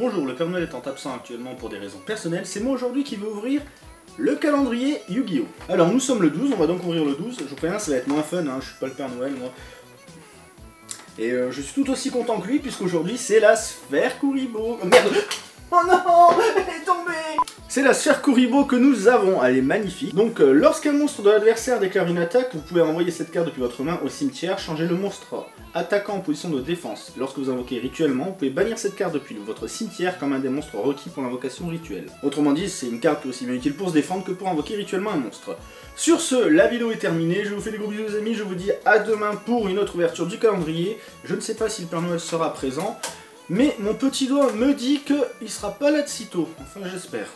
Bonjour, le Père Noël étant absent actuellement pour des raisons personnelles, c'est moi aujourd'hui qui vais ouvrir le calendrier Yu-Gi-Oh! Alors nous sommes le 12, on va donc ouvrir le 12, je vous préviens ça va être moins fun, hein, je suis pas le Père Noël moi. Et euh, je suis tout aussi content que lui puisqu'aujourd'hui c'est la sphère Kuribo. Oh, merde Oh non Elle est tombée c'est la sphère Kuribo que nous avons, elle est magnifique. Donc euh, lorsqu'un monstre de l'adversaire déclare une attaque, vous pouvez envoyer cette carte depuis votre main au cimetière, changer le monstre attaquant en position de défense. Lorsque vous invoquez rituellement, vous pouvez bannir cette carte depuis votre cimetière comme un des monstres requis pour l'invocation rituelle. Autrement dit, c'est une carte aussi bien utile pour se défendre que pour invoquer rituellement un monstre. Sur ce, la vidéo est terminée, je vous fais des gros bisous les amis, je vous dis à demain pour une autre ouverture du calendrier. Je ne sais pas si le Père Noël sera présent, mais mon petit doigt me dit qu'il sera pas là de sitôt, enfin j'espère.